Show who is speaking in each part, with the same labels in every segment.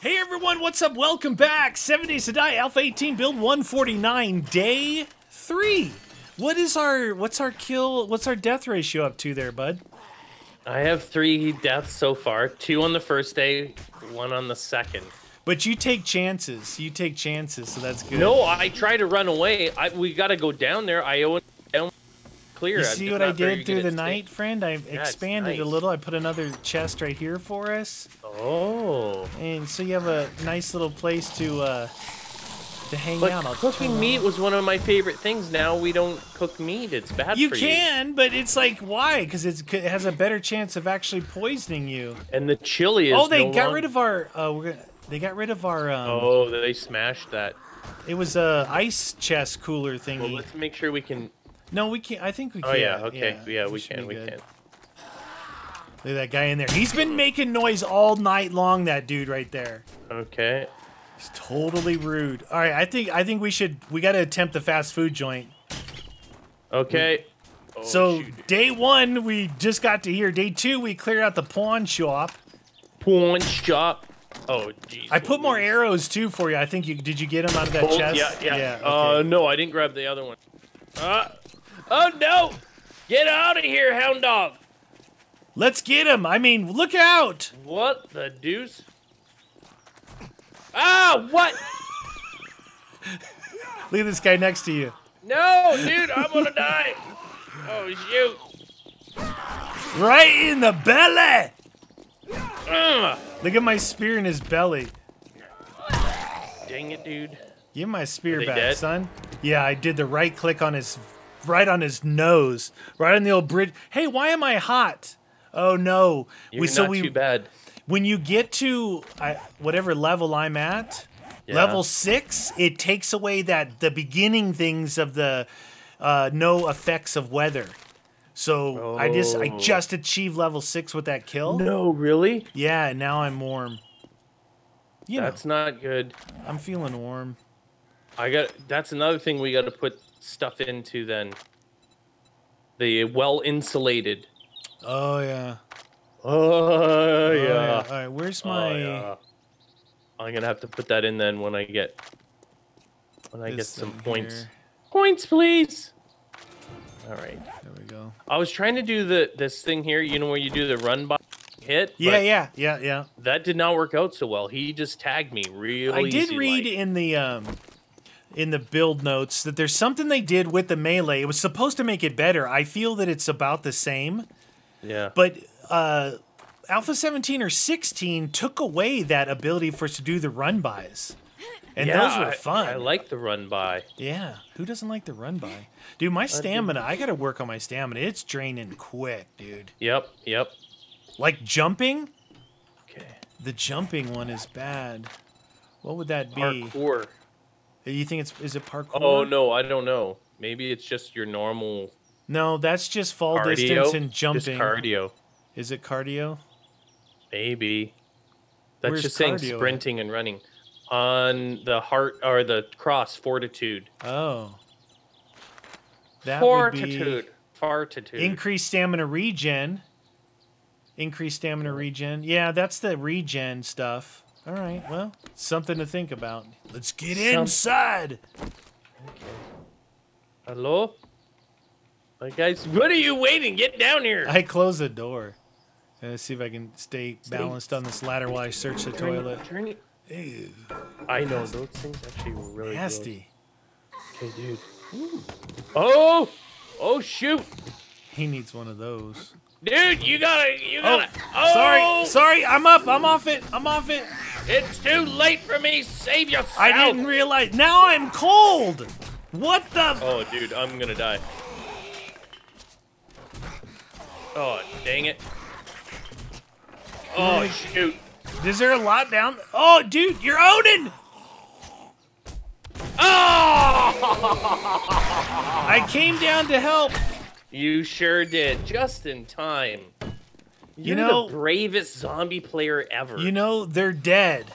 Speaker 1: Hey everyone, what's up? Welcome back. Seven Days to Die, Alpha 18, Build 149, Day 3. What is our, what's our kill, what's our death ratio up to there, bud?
Speaker 2: I have three deaths so far. Two on the first day, one on the second.
Speaker 1: But you take chances. You take chances, so that's good.
Speaker 2: No, I try to run away. I, we got to go down there. I down clear.
Speaker 1: You see what I did through the night, friend? I
Speaker 2: it's
Speaker 1: expanded a little. I put another chest right here for us.
Speaker 2: Oh.
Speaker 1: And so you have a nice little place to uh to hang
Speaker 2: But
Speaker 1: out. I'll
Speaker 2: cooking meat was one of my favorite things. Now we don't cook meat. It's bad
Speaker 1: You
Speaker 2: for
Speaker 1: can, but it's like why? Because it has a better chance of actually poisoning you.
Speaker 2: you. And the chili is
Speaker 1: Oh, they
Speaker 2: no
Speaker 1: got
Speaker 2: long-
Speaker 1: rid of our. Uh, we're gonna. They got rid of our. Um,
Speaker 2: Oh, they smashed that.
Speaker 1: It was a ice chest cooler thingy.
Speaker 2: Well, let's make sure we can.
Speaker 1: No, we can't. I think we can.
Speaker 2: Oh yeah, okay, yeah, we
Speaker 1: should
Speaker 2: can, we
Speaker 1: good.
Speaker 2: can.
Speaker 1: Look at that guy in there. He's been making noise all night long. That dude right there.
Speaker 2: Okay.
Speaker 1: He's totally rude. All right, I think I think we should. We got to attempt the fast food joint.
Speaker 2: Okay. Oh,
Speaker 1: so
Speaker 2: shoot.
Speaker 1: day one, we just got to here. Day two, we cleared out the pawn shop.
Speaker 2: pawn shop. Oh, jeez.
Speaker 1: I put more arrows too for you. I think you did. You get them out of that
Speaker 2: Oh,
Speaker 1: chest?
Speaker 2: Yeah, yeah.
Speaker 1: okay.
Speaker 2: Uh, no, I didn't grab the other one. Uh, oh no! Get out of here, hound dog!
Speaker 1: Let's get him. I mean, look out!
Speaker 2: What the deuce? Ah, what?
Speaker 1: Leave this guy next to you.
Speaker 2: No, dude, I'm gonna die. Oh shoot!
Speaker 1: Right in the belly.
Speaker 2: Ugh.
Speaker 1: Look at my spear in his belly.
Speaker 2: Dang it, dude.
Speaker 1: Give my spear back,
Speaker 2: dead?
Speaker 1: son. Yeah, I did the right click on his, right on his nose, right on the old bridge. Hey, why am I hot? Oh no!
Speaker 2: You're
Speaker 1: we, so we
Speaker 2: too bad.
Speaker 1: when you get to I, whatever level I'm at,
Speaker 2: Yeah.
Speaker 1: level six, it takes away that the beginning things of the uh, no effects of weather. So I just I
Speaker 2: Oh.
Speaker 1: just achieved level six with that kill.
Speaker 2: No, really?
Speaker 1: Yeah, and now I'm warm. You
Speaker 2: That's
Speaker 1: know,
Speaker 2: not good.
Speaker 1: I'm feeling warm.
Speaker 2: I got. That's another thing we got to put stuff into then. The well insulated.
Speaker 1: Oh yeah.
Speaker 2: Oh
Speaker 1: Oh,
Speaker 2: yeah.
Speaker 1: All right, where's
Speaker 2: Oh,
Speaker 1: my?
Speaker 2: yeah. I'm gonna have to put that in then when I get when I get some points.
Speaker 1: here?
Speaker 2: Points, please. All right.
Speaker 1: There we go.
Speaker 2: I was trying to do the this thing here. You know where you do the run by hit.
Speaker 1: Yeah, yeah, yeah, yeah.
Speaker 2: That did not work out so well. He just tagged me real
Speaker 1: I did read
Speaker 2: like.
Speaker 1: in the um in the build notes that there's something they did with the melee. It was supposed to make it better. I feel that it's about the same,
Speaker 2: Yeah.
Speaker 1: but uh Alpha 17 or 16 took away that ability for us to do the run bys. And
Speaker 2: yeah,
Speaker 1: those were
Speaker 2: I-
Speaker 1: fun.
Speaker 2: I, like the run by.
Speaker 1: yeah. Who doesn't like the run by? Dude, my stamina, I got to work on my stamina. It's draining quick, dude.
Speaker 2: Yep. Yep.
Speaker 1: Like jumping,
Speaker 2: Okay.
Speaker 1: the jumping one is bad. What would that be?
Speaker 2: Parkour.
Speaker 1: You think it's is it parkour?
Speaker 2: Oh no, I don't know. Maybe it's just your normal
Speaker 1: No, that's just fall
Speaker 2: cardio.
Speaker 1: distance and jumping.
Speaker 2: Just cardio.
Speaker 1: Is it cardio?
Speaker 2: Maybe. That's
Speaker 1: Where's
Speaker 2: just saying
Speaker 1: at?
Speaker 2: sprinting and running. On the heart or the cross, fortitude.
Speaker 1: Oh. That
Speaker 2: fortitude. Fortitude.
Speaker 1: increased stamina regen. Increased stamina regen. Yeah, that's the regen stuff. All right, well, something to think about. Let's get
Speaker 2: Some-
Speaker 1: inside. Okay.
Speaker 2: Hello? Hi guys, what are you waiting? Get down here.
Speaker 1: I close the door. Let's see if I can stay balanced on this ladder while I search the
Speaker 2: Turn-
Speaker 1: toilet.
Speaker 2: turn it-
Speaker 1: Ew,
Speaker 2: I know those things actually were really gross.
Speaker 1: nasty.
Speaker 2: Okay, dude. Oh! Oh shoot!
Speaker 1: He needs one of those.
Speaker 2: Dude, you gotta, you
Speaker 1: Oh,
Speaker 2: gotta. Oh,
Speaker 1: sorry, oh. sorry. I'm up. I'm off it. I'm off it.
Speaker 2: It's too late for me. Save yourself.
Speaker 1: I didn't realize. Now I'm cold. What the?
Speaker 2: Oh, dude, I'm gonna die. Oh, dang it. Oh, shoot.
Speaker 1: Is there a lot down? Oh, dude, you're owning.
Speaker 2: Oh!
Speaker 1: I came down to help.
Speaker 2: You sure did, just in time. You're
Speaker 1: know-
Speaker 2: the bravest zombie player ever.
Speaker 1: You know they're dead.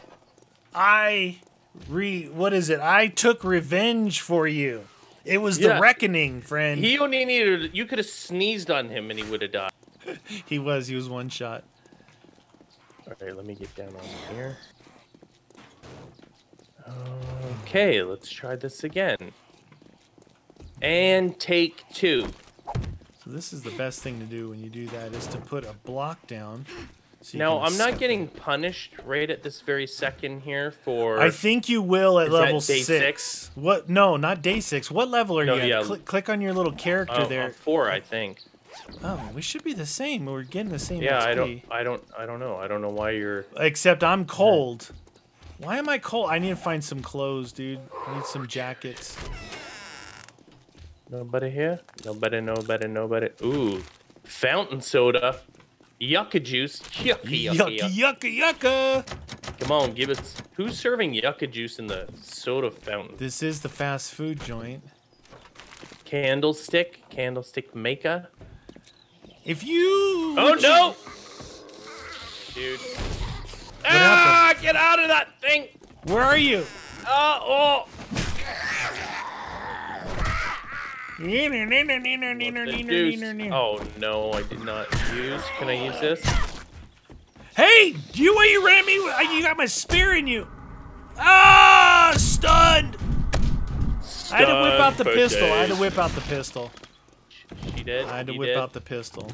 Speaker 1: I re. What is it? I took revenge for you. It was the reckoning, friend.
Speaker 2: he only needed. You could have sneezed on him and he would have died.
Speaker 1: he was. He was one shot.
Speaker 2: All right, let me get down on here. Okay, let's try this again. And take two.
Speaker 1: So this is the best thing to do when you do that is to put a block down. so
Speaker 2: Now, I'm not getting
Speaker 1: in.
Speaker 2: punished right at this very second here for.
Speaker 1: I think you will at level
Speaker 2: day
Speaker 1: six.
Speaker 2: six?
Speaker 1: What? No, not day six. What level are
Speaker 2: No,
Speaker 1: you at?
Speaker 2: yeah.
Speaker 1: Click, on your little character
Speaker 2: Oh,
Speaker 1: there.
Speaker 2: uh, four, I think.
Speaker 1: Oh, we should be the same. We're getting the same
Speaker 2: Yeah,
Speaker 1: XP.
Speaker 2: I don't, I don't, I don't know. I don't know why you're.
Speaker 1: Except I'm cold. Why am I cold? I need to find some clothes, dude. I need some jackets.
Speaker 2: Nobody here? Nobody, nobody, nobody. Ooh, fountain soda. Yucca juice. Yucky, yucky,
Speaker 1: Yucca,
Speaker 2: yucky.
Speaker 1: yucca, yucca.
Speaker 2: Come on, give us. Who's serving yucca juice in the soda fountain?
Speaker 1: This is the fast food joint.
Speaker 2: Candlestick. Candlestick maker.
Speaker 1: If you.
Speaker 2: Oh no! Dude. Ah! Get out of that thing!
Speaker 1: Where are you?
Speaker 2: Ah! Oh! Oh no, I did not use. Can I use this?
Speaker 1: Hey, do you where you ran me? You got my spear in you. Ah, stunned. I had to whip out the
Speaker 2: Stunned
Speaker 1: pistol. I had to whip out the pistol.
Speaker 2: She did.
Speaker 1: I had to whip
Speaker 2: did.
Speaker 1: out the pistol.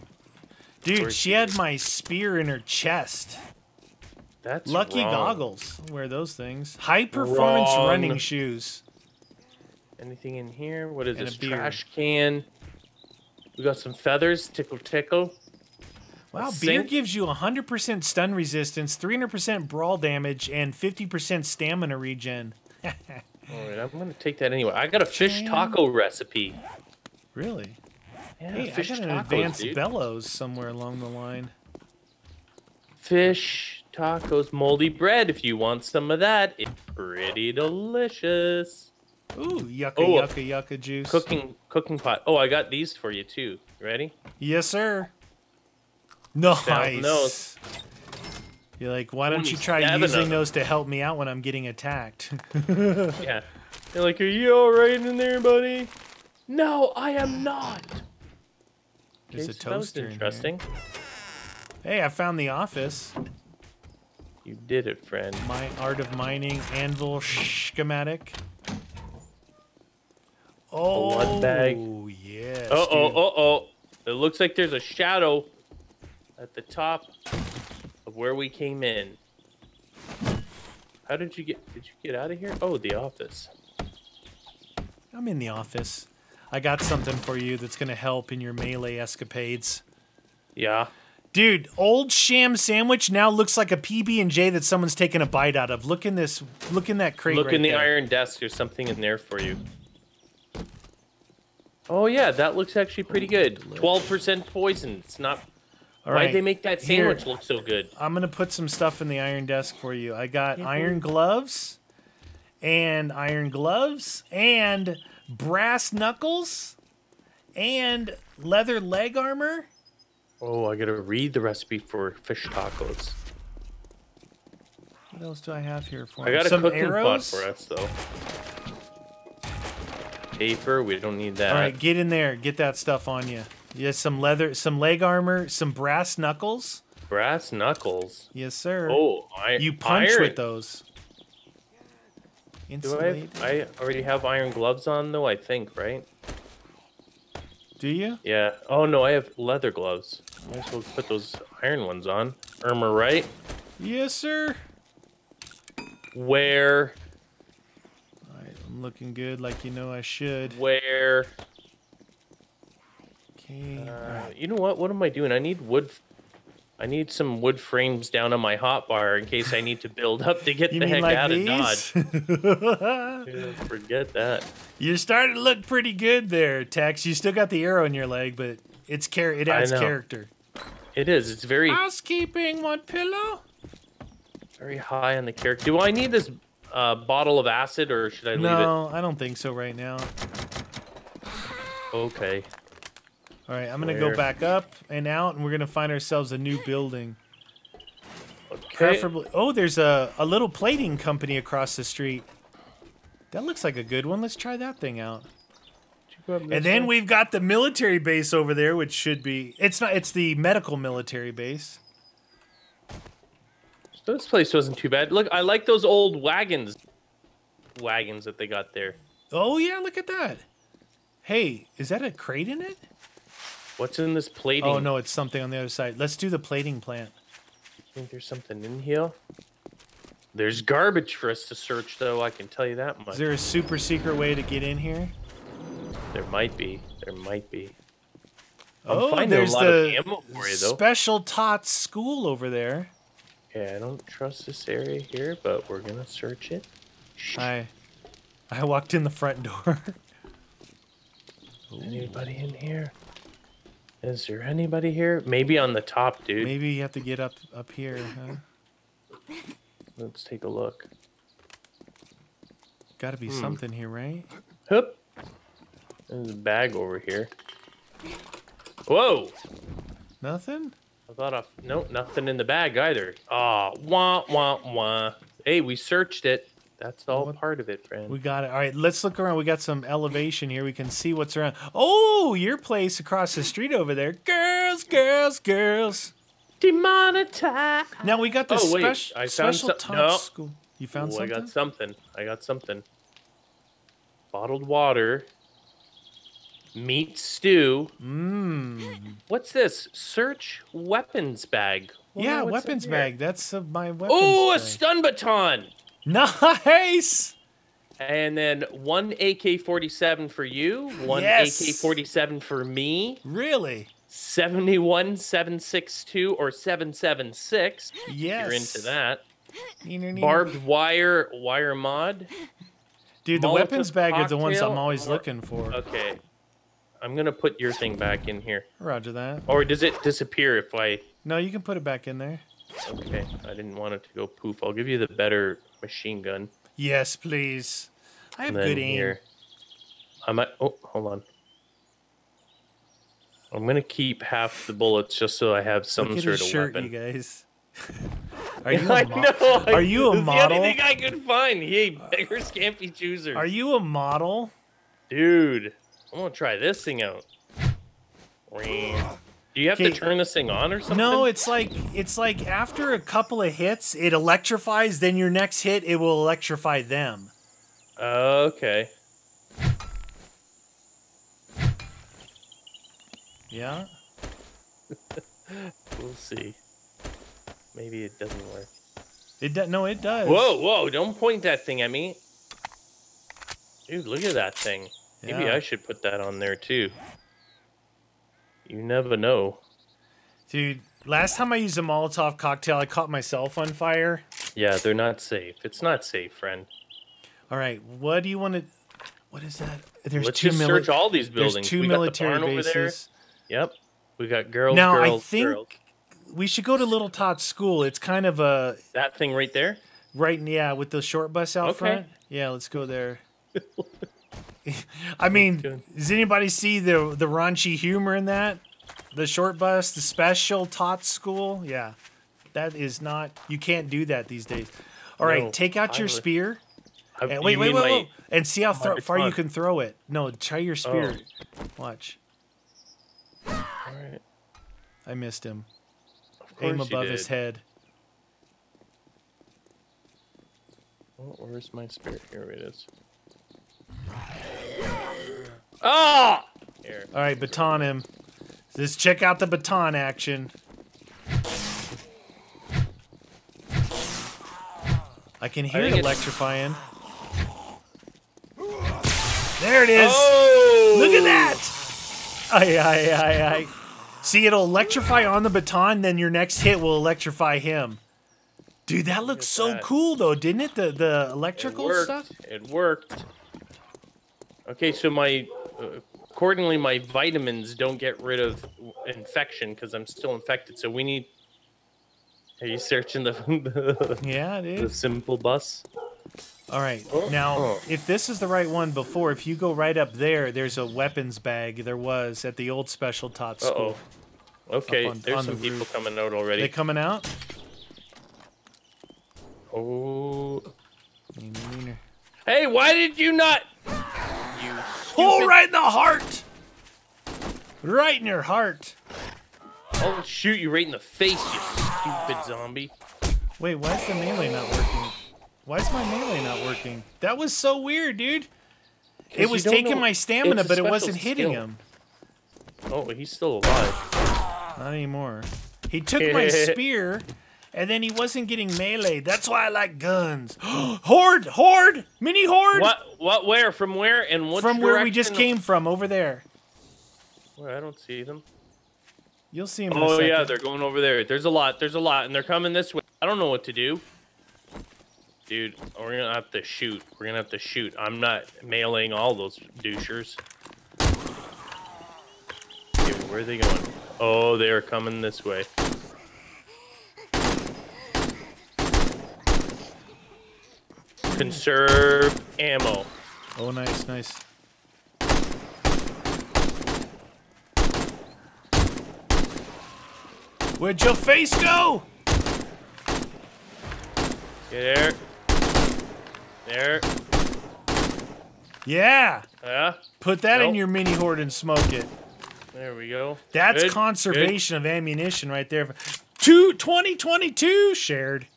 Speaker 1: Dude, she
Speaker 2: he?
Speaker 1: had my spear in her chest.
Speaker 2: That's
Speaker 1: Lucky
Speaker 2: wrong.
Speaker 1: goggles. Wear those things. High performance
Speaker 2: Wrong.
Speaker 1: running shoes.
Speaker 2: Anything in here? What is
Speaker 1: And
Speaker 2: this?
Speaker 1: a.
Speaker 2: Trash can. We got some feathers. Tickle, tickle.
Speaker 1: Wow,
Speaker 2: A
Speaker 1: beer
Speaker 2: sink?
Speaker 1: gives you 100% stun resistance, 300% brawl damage, and 50% stamina regen.
Speaker 2: All right, I'm gonna take that anyway. I got a fish taco recipe.
Speaker 1: Really?
Speaker 2: Yeah,
Speaker 1: Hey, I
Speaker 2: fish
Speaker 1: got an
Speaker 2: tacos,
Speaker 1: advanced
Speaker 2: dude.
Speaker 1: bellows somewhere along the line.
Speaker 2: Fish tacos, moldy bread. If you want some of that, it's pretty delicious.
Speaker 1: Ooh, yucca,
Speaker 2: Oh,
Speaker 1: yucca, yucca juice.
Speaker 2: Cooking, cooking pot. Oh, I got these for you too. Ready?
Speaker 1: Yes, sir. Nice.
Speaker 2: Those.
Speaker 1: You're like, why don't you try using those to help me out when I'm getting attacked?
Speaker 2: Yeah. They're like, are you all right in there, buddy? No, I am not.
Speaker 1: There's
Speaker 2: Okay,
Speaker 1: a
Speaker 2: so
Speaker 1: toaster
Speaker 2: interesting.
Speaker 1: hey, I found the office.
Speaker 2: You did it, friend.
Speaker 1: My art of mining anvil schematic. Oh,
Speaker 2: blood bag.
Speaker 1: yes.
Speaker 2: Uh oh,
Speaker 1: dude.
Speaker 2: uh oh. It looks like there's a shadow at the top of where we came in. How did you get? Did you get out of here? Oh, the office.
Speaker 1: I'm in the office. I got something for you that's gonna help in your melee escapades.
Speaker 2: Yeah.
Speaker 1: Dude, old sham sandwich now looks like a PB and J that someone's taken a bite out of. Look in this. Look in that crate.
Speaker 2: Look
Speaker 1: right
Speaker 2: in the
Speaker 1: there.
Speaker 2: iron desk. There's something in there for you. Oh yeah, that looks actually pretty good. Twelve percent poison. It's not.
Speaker 1: All
Speaker 2: Why'd
Speaker 1: right,
Speaker 2: they make that
Speaker 1: here.
Speaker 2: sandwich look so good?
Speaker 1: I'm gonna put some stuff in the iron desk for you. I got
Speaker 2: Yeah,
Speaker 1: iron gloves, and iron gloves, and brass knuckles, and leather leg armor.
Speaker 2: Oh, I gotta read the recipe for fish tacos.
Speaker 1: What else do I have here for?
Speaker 2: I
Speaker 1: you?
Speaker 2: got a
Speaker 1: some
Speaker 2: cooking
Speaker 1: arrows.
Speaker 2: pot for us though. Paper, we don't need that.
Speaker 1: All right, get in there. Get that stuff on you. Yes, some leather, some leg armor, some brass knuckles.
Speaker 2: Brass knuckles.
Speaker 1: Yes, sir.
Speaker 2: Oh, I
Speaker 1: you punch
Speaker 2: iron.
Speaker 1: with those.
Speaker 2: Do I? I already have iron gloves on though. I think, right?
Speaker 1: Do you?
Speaker 2: Yeah. Oh no, I have leather gloves. I Might as well put those iron ones on. Armor, right?
Speaker 1: Yes, sir.
Speaker 2: Where?
Speaker 1: All right, I'm looking good, like you know I should.
Speaker 2: Where?
Speaker 1: Okay.
Speaker 2: Uh, you know what? What am I doing? I need wood. I need some wood frames down on my hot bar in case I need to build up to get
Speaker 1: you
Speaker 2: the heck
Speaker 1: like
Speaker 2: out of
Speaker 1: these?
Speaker 2: Dodge. Yeah, Forget that.
Speaker 1: You're starting to look pretty good there, Tex. You still got the arrow in your leg, but it's char- it adds character.
Speaker 2: It is. It's very,
Speaker 1: Housekeeping, one pillow.
Speaker 2: very high on the character. Do I need this uh, bottle of acid or should I leave
Speaker 1: No, I don't think so right now.
Speaker 2: Okay.
Speaker 1: All right, I'm gonna go back up and out, and we're gonna find ourselves a new building.
Speaker 2: Okay.
Speaker 1: Preferably. Oh, there's a, a little plating company across the street. That looks like a good one. Let's try that thing out. And then we've got the military base over there, which should be it's not it's the medical military base.
Speaker 2: This place wasn't too bad. Look, I like those old wagons. wagons that they got there.
Speaker 1: Oh yeah, look at that. Hey, is that a crate in it?
Speaker 2: What's in this oh, plating?
Speaker 1: Oh no, it's something on the other side. Let's do the plating plant.
Speaker 2: think there's something in here? There's garbage for us to search, though. I can tell you that much.
Speaker 1: Is there a super secret way to get in here?
Speaker 2: There might be. There might be. I'm
Speaker 1: oh, there's
Speaker 2: a lot
Speaker 1: the
Speaker 2: of ammo for you, though.
Speaker 1: special tots school over there.
Speaker 2: Yeah, I don't trust this area here, but we're gonna search it.
Speaker 1: I, I walked in the front door.
Speaker 2: Anybody in here? Is there anybody here? Maybe on the top, dude.
Speaker 1: Maybe you have to get up up here. Huh?
Speaker 2: Let's take a look.
Speaker 1: Got to be
Speaker 2: Hmm.
Speaker 1: something here, right?
Speaker 2: Hup. There's a bag over here. Whoa!
Speaker 1: Nothing.
Speaker 2: I thought I nope, nothing in the bag either. Ah, wah wah wah. Hey, we searched it. That's all
Speaker 1: What-
Speaker 2: part of it, friend.
Speaker 1: We got it. All right, let's look around. We got some elevation here. We can see what's around. Oh, your place across the street over there. Girls, girls, girls.
Speaker 2: Demonetized.
Speaker 1: Now we got this
Speaker 2: Oh, wait,
Speaker 1: spec-
Speaker 2: I found
Speaker 1: special
Speaker 2: some- no.
Speaker 1: school. You found
Speaker 2: Ooh, I
Speaker 1: something?
Speaker 2: got something. I got something. Bottled water. Meat stew.
Speaker 1: Mmm.
Speaker 2: What's this? Search weapons bag.
Speaker 1: Yeah, weapons bag. That's uh, my weapons.
Speaker 2: Oh, a stun baton.
Speaker 1: nice.
Speaker 2: And then one AK-47 for you, one
Speaker 1: Yes.
Speaker 2: AK-47 for me,
Speaker 1: Really?
Speaker 2: 71, 762, or 776.
Speaker 1: Yes.
Speaker 2: You're into that.
Speaker 1: Neener, neener.
Speaker 2: Barbed wire, wire mod.
Speaker 1: Dude, the
Speaker 2: Molotov
Speaker 1: weapons bag are the ones I'm always looking for.
Speaker 2: Okay. I'm gonna put your thing back in here.
Speaker 1: Roger that.
Speaker 2: Or does it disappear if I...
Speaker 1: No, you can put it back in there.
Speaker 2: Okay, I didn't want it to go poof. I'll give you the better machine gun.
Speaker 1: Yes, please. I have good aim.
Speaker 2: here. I might... Oh, hold on. I'm gonna keep half the bullets just so I have some
Speaker 1: Look at
Speaker 2: sort
Speaker 1: his
Speaker 2: of
Speaker 1: shirt,
Speaker 2: weapon.
Speaker 1: you guys. Are you
Speaker 2: I
Speaker 1: a mo-
Speaker 2: know.
Speaker 1: Are you a
Speaker 2: It's The only thing I could find. Hey, beggars can't be choosers.
Speaker 1: Are you a model?
Speaker 2: Dude, I'm gonna try this thing out. Do you have to turn this thing on or something?
Speaker 1: No, it's like it's like after a couple of hits, it electrifies. Then your next hit, it will electrify them.
Speaker 2: Okay.
Speaker 1: Yeah.
Speaker 2: We'll see. Maybe it doesn't work.
Speaker 1: It does. No, it does.
Speaker 2: Whoa, whoa! Don't point that thing at me. Dude, look at that thing. Maybe
Speaker 1: Yeah.
Speaker 2: I should put that on there too. You never know.
Speaker 1: Dude, last time I used a Molotov cocktail, I caught myself on fire.
Speaker 2: Yeah, they're not safe. It's not safe, friend.
Speaker 1: All right, what do you want to? What is that? There's
Speaker 2: Let's
Speaker 1: two
Speaker 2: just
Speaker 1: mili-
Speaker 2: search all these buildings.
Speaker 1: There's two
Speaker 2: we the
Speaker 1: military
Speaker 2: there.
Speaker 1: bases.
Speaker 2: Yep. We got girls,
Speaker 1: Now
Speaker 2: girls,
Speaker 1: I think
Speaker 2: girls.
Speaker 1: we should go to Little Tot School. It's kind of a
Speaker 2: That thing right there.
Speaker 1: right, yeah, with the short bus out
Speaker 2: Okay.
Speaker 1: front. Yeah, let's go there. I mean, does anybody see the the raunchy humor in that? The short bus, the special Tot School. Yeah, that is not. You can't do that these days. All right,
Speaker 2: No,
Speaker 1: take out your
Speaker 2: would-
Speaker 1: spear.
Speaker 2: I,
Speaker 1: And wait, wait, wait, wait, and see how far you can throw it. No, try your oh. spear.
Speaker 2: Oh.
Speaker 1: Watch.
Speaker 2: All right.
Speaker 1: I missed him. Aim above his head.
Speaker 2: Oh, where's my spirit? Here it is. Ah! Here.
Speaker 1: All right, baton him. Let's check out the baton action. I can hear
Speaker 2: think
Speaker 1: it electrifying. There it is.
Speaker 2: Oh!
Speaker 1: Look at that. Aye, aye, aye, aye. See, it'll electrify on the baton, then your next hit will electrify him. Dude, that looks so
Speaker 2: that.
Speaker 1: cool, though, didn't it? The the electrical
Speaker 2: worked.
Speaker 1: stuff.
Speaker 2: It worked. Okay, so my uh, accordingly my vitamins don't get rid of infection because I'm still infected. So we need. Are you searching the the,
Speaker 1: Yeah,
Speaker 2: the simple bus?
Speaker 1: All right.
Speaker 2: Oh,
Speaker 1: Now,
Speaker 2: oh.
Speaker 1: if this is the right one before, if you go right up there, there's a weapons bag. There was at the old special tot
Speaker 2: Uh
Speaker 1: school.
Speaker 2: oh. Okay,
Speaker 1: on-
Speaker 2: there's
Speaker 1: on the
Speaker 2: some people
Speaker 1: roof.
Speaker 2: coming out already.
Speaker 1: They coming out?
Speaker 2: oh.
Speaker 1: Neener, neener.
Speaker 2: Hey, why did you not?
Speaker 1: Oh, right in the heart. Right in your heart.
Speaker 2: I'll shoot you right in the face, you stupid zombie.
Speaker 1: Wait, why is the melee not working? Why is my melee not working? That was so weird, dude. It was taking my stamina, but it wasn't hitting him.
Speaker 2: Oh, he's still alive.
Speaker 1: Not anymore. He took my spear, and then he wasn't getting melee. That's why I like guns. horde! Horde! Mini horde!
Speaker 2: What? What? Where? From where? And what?
Speaker 1: From where we just came from, over there.
Speaker 2: Where? I don't see them.
Speaker 1: You'll see them.
Speaker 2: Oh yeah, they're going over there. There's a lot. There's a lot, and they're coming this way. I don't know what to do. Dude, we're gonna have to shoot. We're gonna have to shoot. I'm not mailing all those douchers. Dude, where are they going? Oh, they are coming this way. Conserve ammo.
Speaker 1: Oh, nice, nice. Where'd your face go?
Speaker 2: Get there. There.
Speaker 1: Yeah.
Speaker 2: Yeah.
Speaker 1: Put that nope. in your mini horde and smoke it.
Speaker 2: There we go.
Speaker 1: That's Good. conservation Good. of ammunition right there. Two, 2022 shared.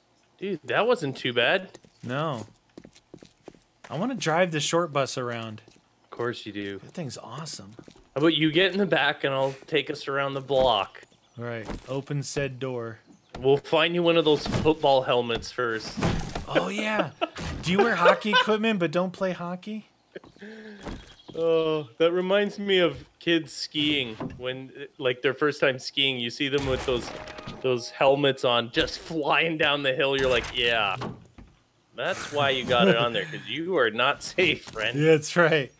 Speaker 2: Dude, that wasn't too bad.
Speaker 1: No. I want to drive the short bus around.
Speaker 2: Of course you do.
Speaker 1: That thing's awesome.
Speaker 2: How about you get in the back and I'll take us around the block?
Speaker 1: All right. Open said door.
Speaker 2: We'll find you one of those football helmets first.
Speaker 1: Oh, yeah. do you wear hockey equipment but don't play hockey?
Speaker 2: Oh, that reminds me of kids skiing when, like, their first time skiing. You see them with those those helmets on, just flying down the hill. You're like, yeah, that's why you got it on there because you are not safe, friend.
Speaker 1: Yeah, that's right.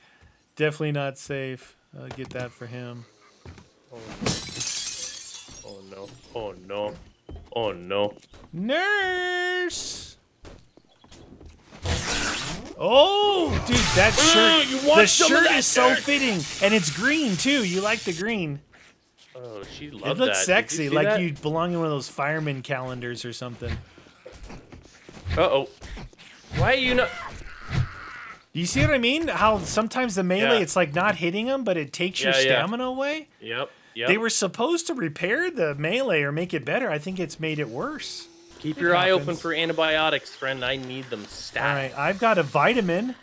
Speaker 1: Definitely not safe. I'll get that for him.
Speaker 2: Oh, oh no! Oh no! Oh no!
Speaker 1: Nurse. Oh, dude, that shirt. Uh, the shirt is so fitting, and it's green too. You like the green.
Speaker 2: Oh, she loves
Speaker 1: that. It looks that. sexy, like that? you belong in one of those fireman calendars or something.
Speaker 2: Uh oh. Why are you not?
Speaker 1: You see what I mean? How sometimes the melee, yeah. it's like not hitting them, but it takes your stamina
Speaker 2: yeah.
Speaker 1: away.
Speaker 2: Yep. Yep.
Speaker 1: They were supposed to repair the melee or make it better. I think it's made it worse.
Speaker 2: Keep your eye open for antibiotics, friend. I need them stat. All right,
Speaker 1: I've got a vitamin.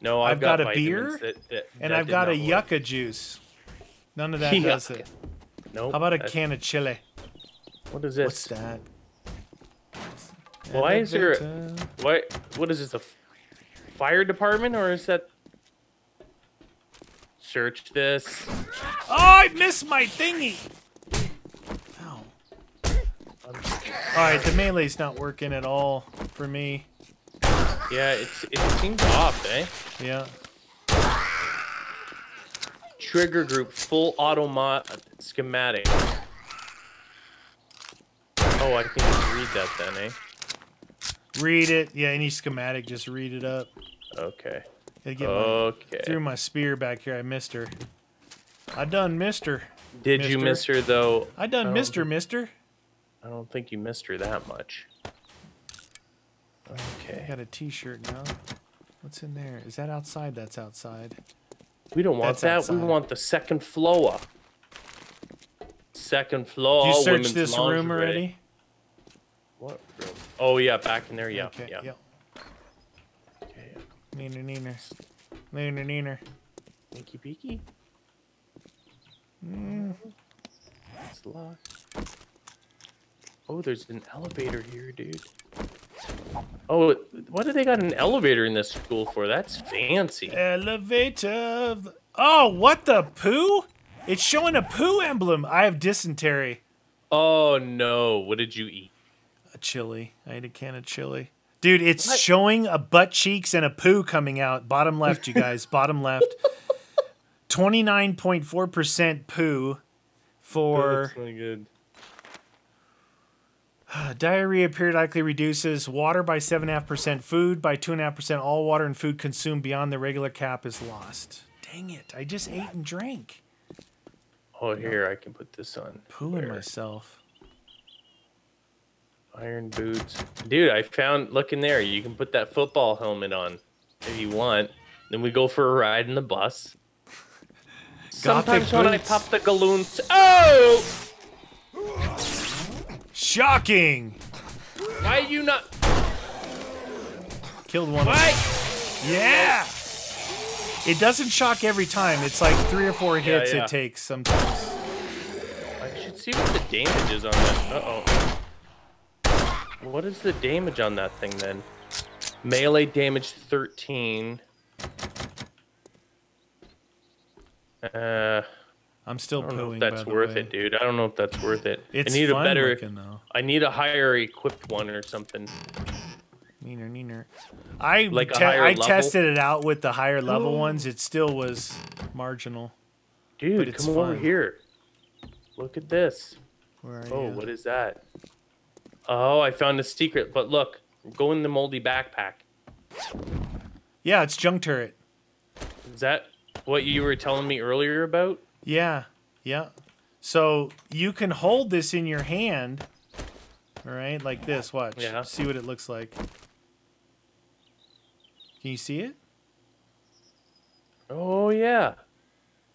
Speaker 2: No, I've,
Speaker 1: I've
Speaker 2: got,
Speaker 1: got, a beer,
Speaker 2: that, that,
Speaker 1: and I've got a work. yucca juice. None of that yucca. does it.
Speaker 2: Nope.
Speaker 1: How about a can of chili?
Speaker 2: What is this?
Speaker 1: What's that?
Speaker 2: Why is there? What? What is this? A fire department, or is that? Search this.
Speaker 1: Oh, I missed my thingy. Alright, the melee's not working at all for me.
Speaker 2: Yeah, it's it seems off, eh?
Speaker 1: Yeah.
Speaker 2: Trigger group full auto mod schematic. Oh, I can read that then, eh?
Speaker 1: Read it. Yeah, any schematic, just read it up.
Speaker 2: Okay.
Speaker 1: Get okay. My, threw my spear back here. I missed her. I done missed her.
Speaker 2: Did mister. you miss her though?
Speaker 1: I done missed her, mister.
Speaker 2: I don't think you missed her that much. Okay.
Speaker 1: I got a t-shirt now. What's in there? Is that outside? That's outside.
Speaker 2: We don't want That's that. Outside. We want the second floor. Second floor.
Speaker 1: Did you search this lingerie. room already?
Speaker 2: What room? Oh yeah, back in there. Yeah.
Speaker 1: Okay.
Speaker 2: Yeah.
Speaker 1: Yep. Okay. Neener, neener, neener, neener.
Speaker 2: Inky peeky.
Speaker 1: Mm.
Speaker 2: It's locked. Oh, there's an elevator here, dude. Oh, what do they got an elevator in this school for? That's fancy.
Speaker 1: Elevator. Oh, what the poo? It's showing a poo emblem. I have dysentery.
Speaker 2: Oh no! What did you eat?
Speaker 1: A chili. I ate a can of chili. Dude, it's what? showing a butt cheeks and a poo coming out. Bottom left, you guys. Bottom left. Twenty nine point four percent poo for.
Speaker 2: Oh, that's good.
Speaker 1: Diarrhea periodically reduces water by 7.5%, food by 2.5%. All water and food consumed beyond the regular cap is lost. Dang it. I just ate and drank.
Speaker 2: Oh, here, I can put this on.
Speaker 1: Pooing myself.
Speaker 2: Iron boots. Dude, I found, look in there. You can put that football helmet on if you want. Then we go for a ride in the bus. Sometimes when I pop the galloons. Oh!
Speaker 1: Shocking!
Speaker 2: Why are you not?
Speaker 1: killed one. What? Yeah. It doesn't shock every time. It's like three or four hits yeah, yeah. it takes sometimes.
Speaker 2: I should see what the damage is on that. Uh oh. What is the damage on that thing then? Melee damage 13. Uh,
Speaker 1: I'm still
Speaker 2: I don't
Speaker 1: pooing.
Speaker 2: Know if that's worth
Speaker 1: way.
Speaker 2: it, dude. I don't know if that's worth it.
Speaker 1: It's
Speaker 2: I need
Speaker 1: fun
Speaker 2: a better.
Speaker 1: Looking, though.
Speaker 2: I need a higher equipped one or something.
Speaker 1: Neener, neener. I
Speaker 2: like
Speaker 1: te- I level? tested it out with the higher level ones. It still was marginal.
Speaker 2: Dude, come fun. over here. Look at this. Oh,
Speaker 1: you?
Speaker 2: what is that? Oh, I found a secret. But look, go in the moldy backpack.
Speaker 1: Yeah, it's junk turret.
Speaker 2: Is that what you were telling me earlier about?
Speaker 1: Yeah, yeah. So you can hold this in your hand, all right, like this. Watch.
Speaker 2: Yeah.
Speaker 1: See what it looks like. Can you see it?
Speaker 2: Oh yeah.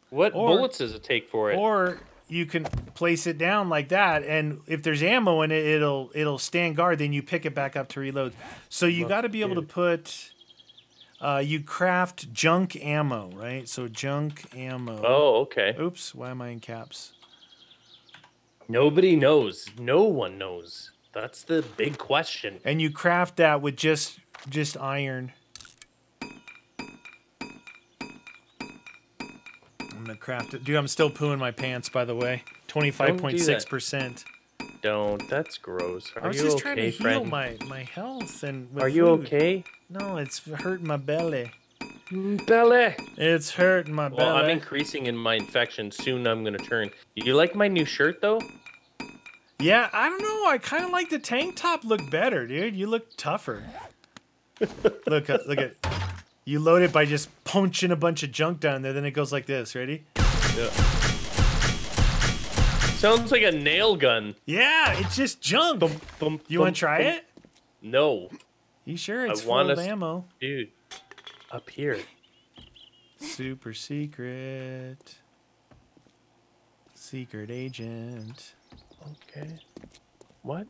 Speaker 2: What or, bullets does it take for it?
Speaker 1: Or you can place it down like that, and if there's ammo in it, it'll it'll stand guard. Then you pick it back up to reload. So you got to be able to put. Uh, you craft junk ammo, right? So junk ammo.
Speaker 2: Oh, okay.
Speaker 1: Oops, why am I in caps?
Speaker 2: Nobody knows. No one knows. That's the big question.
Speaker 1: And you craft that with just just iron. Gonna craft it. Dude, I'm still pooing my pants, by the way. 25.6%.
Speaker 2: Don't. That's gross. Are
Speaker 1: I was
Speaker 2: you
Speaker 1: just
Speaker 2: okay,
Speaker 1: trying to heal
Speaker 2: friend?
Speaker 1: my, my health and
Speaker 2: Are you
Speaker 1: food.
Speaker 2: okay?
Speaker 1: No, it's hurting my belly.
Speaker 2: Belly.
Speaker 1: It's hurting my belly.
Speaker 2: Well, I'm increasing in my infection. Soon I'm gonna turn. You like my new shirt though?
Speaker 1: Yeah, I don't know. I kind of like the tank top look better, dude. You look tougher. look, uh, look at you load it by just punching a bunch of junk down there. Then it goes like this. Ready?
Speaker 2: Yeah. Sounds like a nail gun.
Speaker 1: Yeah, it's just junk. Bum, bum, you want to try
Speaker 2: bum.
Speaker 1: it?
Speaker 2: No.
Speaker 1: You sure it's I full of ammo?
Speaker 2: Dude, up here.
Speaker 1: Super secret. Secret agent.
Speaker 2: Okay. What?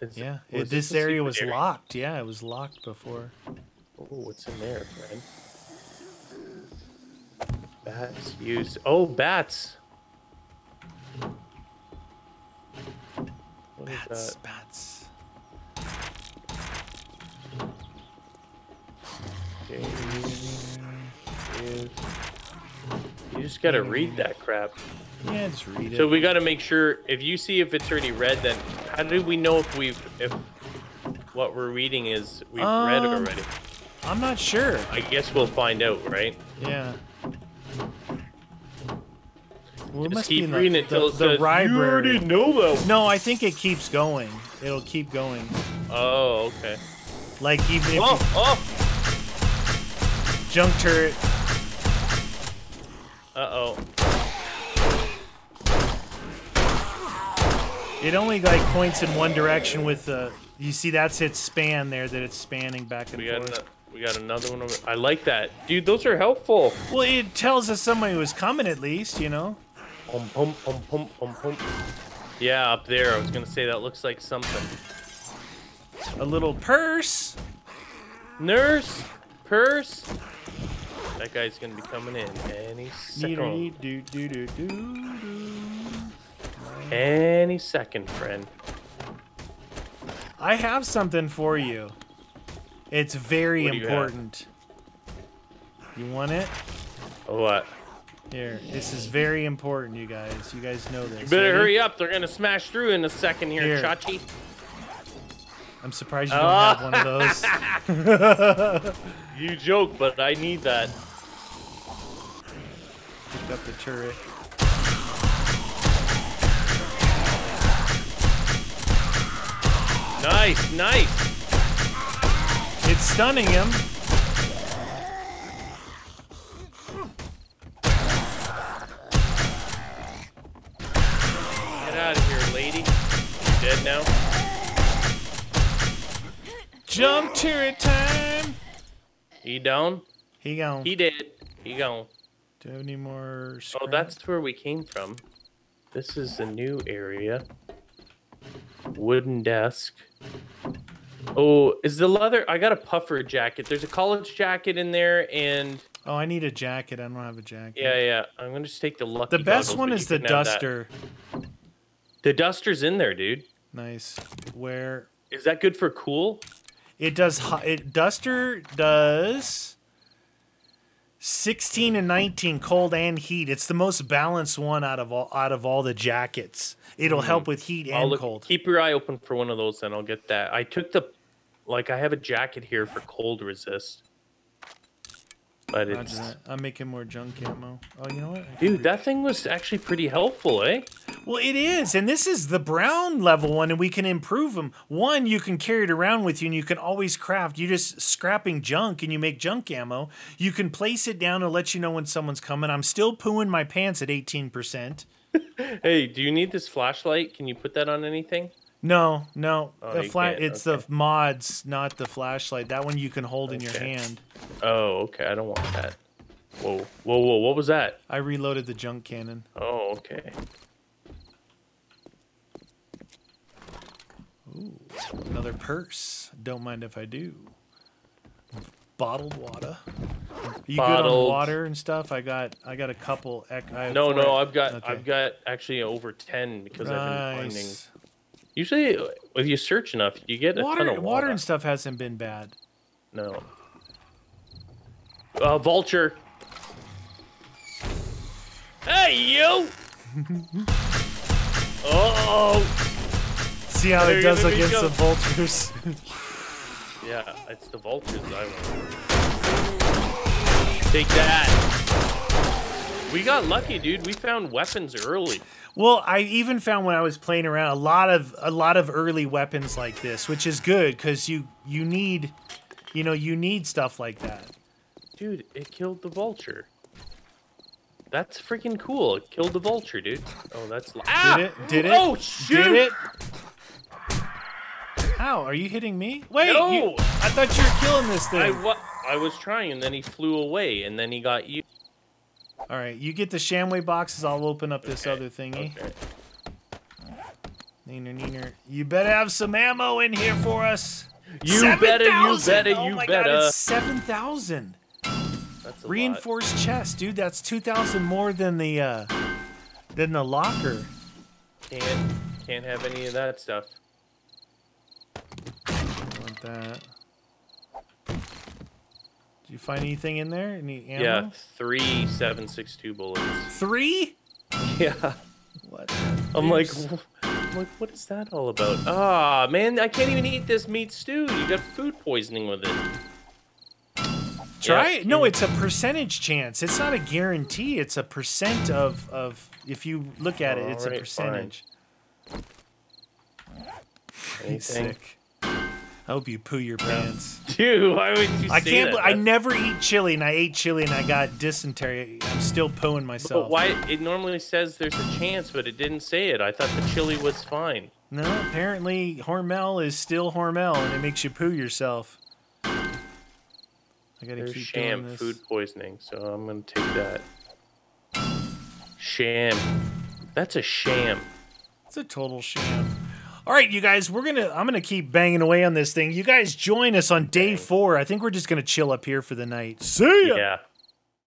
Speaker 1: Is yeah, it, this, this area was area? locked. Yeah, it was locked before.
Speaker 2: Oh, what's in there, friend? Bats used. Oh, bats.
Speaker 1: What bats, bats.
Speaker 2: Okay. You just gotta read that crap.
Speaker 1: Yeah, just read it.
Speaker 2: So we gotta make sure if you see if it's already read, then how do we know if we've if what we're reading is we've um, read it um, already?
Speaker 1: I'm not sure.
Speaker 2: I guess we'll find out, right?
Speaker 1: Yeah.
Speaker 2: Well, Just keep reading the, it until
Speaker 1: the, library.
Speaker 2: You already know that.
Speaker 1: No, I think it keeps going. It'll keep going.
Speaker 2: Oh, okay.
Speaker 1: Like even if
Speaker 2: oh, oh.
Speaker 1: junk turret.
Speaker 2: Uh oh.
Speaker 1: It only like points in one direction with the. You see, that's its span there that it's spanning back and
Speaker 2: we
Speaker 1: forth.
Speaker 2: We got another one over. I like that, dude. Those are helpful.
Speaker 1: Well, it tells us somebody was coming at least, you know.
Speaker 2: Pum pum pum pum pum pum. Yeah, up there. I was gonna say that looks like something.
Speaker 1: A little purse.
Speaker 2: Nurse, purse. That guy's gonna be coming in any second.
Speaker 1: Do, do, do, do, do.
Speaker 2: Any second, friend.
Speaker 1: I have something for you. It's very important. You, you, want it?
Speaker 2: What?
Speaker 1: Here, this is very important, you guys. You guys know this.
Speaker 2: You better Ready? hurry up. They're gonna smash through in a second here, here. Chachi.
Speaker 1: I'm surprised you don't oh. have one
Speaker 2: of those. you joke, but I need that.
Speaker 1: Picked up the turret.
Speaker 2: Nice, nice.
Speaker 1: It's stunning him.
Speaker 2: Get out of here, lady. You dead now?
Speaker 1: Junk turret time.
Speaker 2: He down?
Speaker 1: He gone.
Speaker 2: He did. He gone.
Speaker 1: Do you have any more?
Speaker 2: Oh, scrap? Oh, that's where we came from. This is a new area. Wooden desk. Oh, is the leather? I got a puffer jacket. There's a college jacket in there, and
Speaker 1: Oh, I need a jacket. I don't have a jacket.
Speaker 2: yeah, yeah. I'm gonna just take the lucky.
Speaker 1: The best one is the
Speaker 2: can have that.
Speaker 1: duster.
Speaker 2: The duster's in there, dude.
Speaker 1: Nice. Where
Speaker 2: Is that good for cool?
Speaker 1: it does it duster does 16 and 19 cold and heat. It's the most balanced one out of all out of all the jackets. It'll hmm. help with heat. And
Speaker 2: look,
Speaker 1: cold.
Speaker 2: Keep your eye open for one of those, and I'll get that. I took the, like, I have a jacket here for cold resist, but
Speaker 1: Roger
Speaker 2: it's
Speaker 1: that. I'm making more junk ammo. Oh, you know what?
Speaker 2: Dude, that thing was actually pretty helpful, eh?
Speaker 1: Well, it is, and this is the brown level one, and we can improve them. One, you can carry it around with you, and you can always craft. You're just scrapping junk, and you make junk ammo. You can place it down and let you know when someone's coming. I'm still pooing my pants at 18%.
Speaker 2: Hey, do you need this flashlight? Can you put that on anything?
Speaker 1: No, no,
Speaker 2: Oh,
Speaker 1: the fla- it's
Speaker 2: okay.
Speaker 1: the mods, not the flashlight. That one you can hold in your hand.
Speaker 2: Oh, okay. I don't want that. Whoa, whoa, whoa! What was that?
Speaker 1: I reloaded the junk cannon.
Speaker 2: Oh, okay.
Speaker 1: Ooh, Another purse. Don't mind if I do. Bottled water. You good on water and stuff? I got I got a couple. ec-
Speaker 2: No, no, I've got
Speaker 1: okay.
Speaker 2: I've got actually over ten because I've been finding. Usually, if you search enough, you get a
Speaker 1: Water,
Speaker 2: ton of
Speaker 1: water Water and stuff hasn't been bad.
Speaker 2: No. Uh, vulture. Hey, you! oh!
Speaker 1: See how
Speaker 2: There
Speaker 1: it does
Speaker 2: go, there you
Speaker 1: against
Speaker 2: go.
Speaker 1: the vultures.
Speaker 2: Yeah, it's the vultures I want. Take that. We got lucky, dude. We found weapons early.
Speaker 1: well, I even found when I was playing around a lot of a lot of early weapons like this, which is good because you you need, you know, you need stuff like that.
Speaker 2: Dude, it killed the vulture. That's freaking cool. It killed the vulture, dude. Oh, that's. Ah!
Speaker 1: Did it? Did it?
Speaker 2: Oh, shoot!
Speaker 1: Did it? How are you hitting me? Wait,
Speaker 2: No!
Speaker 1: you, I thought you were killing this thing.
Speaker 2: I, wa- I was trying, and then he flew away, and then he got you.
Speaker 1: All right, you get the Shamway boxes. I'll open up this
Speaker 2: Okay,
Speaker 1: other thingy.
Speaker 2: Okay.
Speaker 1: Neener, neener. You better have some ammo in here for us.
Speaker 2: You better, you
Speaker 1: 7,000!
Speaker 2: better,
Speaker 1: oh
Speaker 2: you
Speaker 1: my
Speaker 2: better.
Speaker 1: God, it's seven thousand.
Speaker 2: That's a
Speaker 1: Reinforced chest, dude. That's two thousand more than the uh, than the locker.
Speaker 2: Can't, can't have any of that stuff.
Speaker 1: Want that? You find anything in there? Any ammo?
Speaker 2: Yeah, three seven six two bullets.
Speaker 1: Three?
Speaker 2: Yeah.
Speaker 1: What?
Speaker 2: I'm like, I'm like, what is that all about? Ah, man, I can't even eat this meat stew. You got food poisoning with it.
Speaker 1: Try
Speaker 2: Yeah,
Speaker 1: it. No, it's a percentage chance. It's not a guarantee. It's a percent of of. If you look at it, it's a
Speaker 2: Alright,
Speaker 1: percentage.
Speaker 2: Anything?
Speaker 1: Sick. I hope you poo your pants.
Speaker 2: Dude, why would you
Speaker 1: I
Speaker 2: say
Speaker 1: can't.
Speaker 2: that?
Speaker 1: I never eat chili, and I ate chili, and I got dysentery. I'm still pooing myself.
Speaker 2: But why? It normally says there's a chance, but it didn't say it. I thought the chili was fine.
Speaker 1: No, apparently Hormel is still Hormel, and it makes you poo yourself. I gotta
Speaker 2: There's
Speaker 1: keep
Speaker 2: sham
Speaker 1: doing this.
Speaker 2: food poisoning, so I'm gonna take that. Sham. That's a sham.
Speaker 1: It's a total sham. All right, you guys, we're gonna. I'm gonna keep banging away on this thing. You guys join us on day four. I think we're just gonna chill up here for the night. See ya.
Speaker 2: Yeah.